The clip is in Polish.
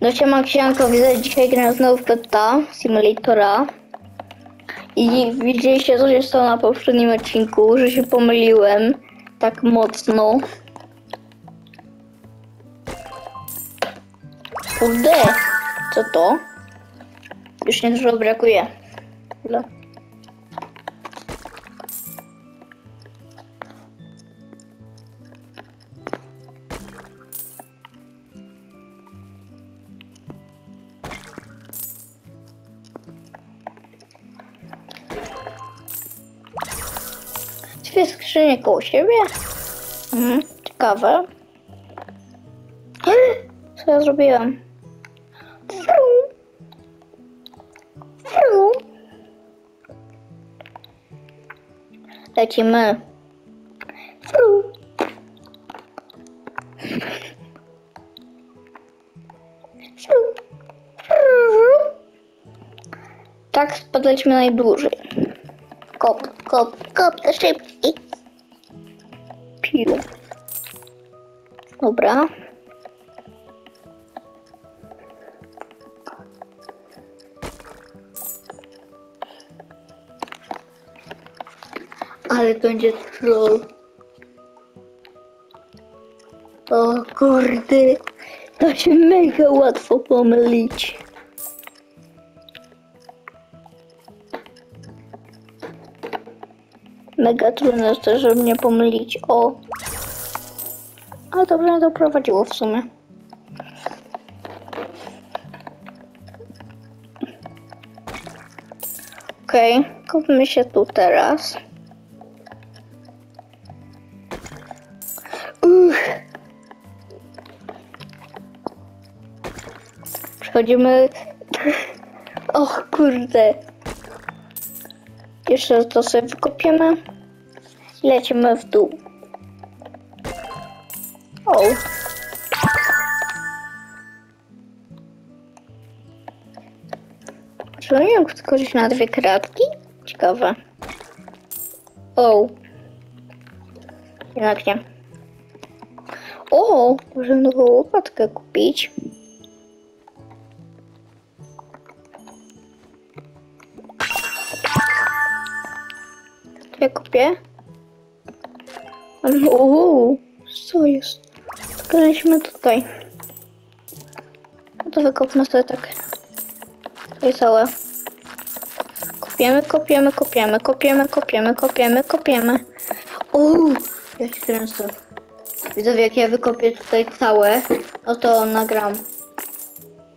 No siema Ksianko, widzę dzisiaj gram znowu w Petta Simulatora. I widzieliście co się stało na poprzednim odcinku, że się pomyliłem tak mocno. Kurde, co to? Już nie dużo brakuje. Chwila. Dwie skrzynie koło siebie? Mhm, ciekawe. Co ja zrobiłem? Fru. Fru. Lecimy. Fru. Tak spadaliśmy najdłużej. Kop, kop, kop, to szybciej. Pił. Dobra. Ale będzie troll. O kurde. To się mega łatwo pomylić. Mega trudne jest też, żeby mnie pomylić. O. Ale dobrze mnie doprowadziło w sumie. Okej, okay. kupmy się tu teraz. Uch. Przechodzimy. O kurde. Jeszcze to sobie wykopiemy. Lecimy w dół. O. Czy nie wiem, skoczyć na dwie kratki? Ciekawe. O. Jednak nie. O, może nową łopatkę kupić. Ja kupię. Uuu, co jest? Skaleśmy tutaj. No to wykopmy sobie tak. Tutaj całe. Kopiemy, kopiemy, kopiemy, kopiemy, kopiemy, kopiemy, kopiemy. Uuu, ja się kręcę. Widzowie, jak ja wykopię tutaj całe, no to nagram